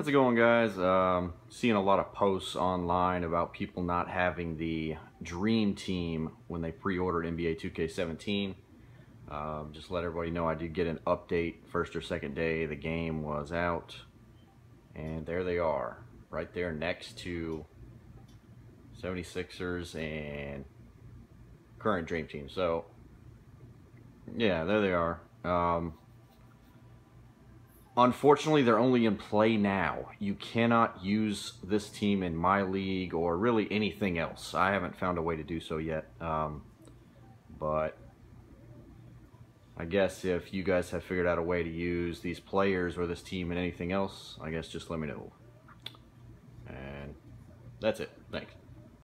How's it going, guys? Um, seeing a lot of posts online about people not having the Dream Team when they pre-ordered NBA 2K17. Um, just let everybody know I did get an update first or second day. The game was out, and there they are, right there next to 76ers and current Dream Team. So, yeah, there they are. Um, Unfortunately, they're only in play now. You cannot use this team in my league or really anything else. I haven't found a way to do so yet. Um, but I guess if you guys have figured out a way to use these players or this team in anything else, I guess just let me know. And that's it. Thanks.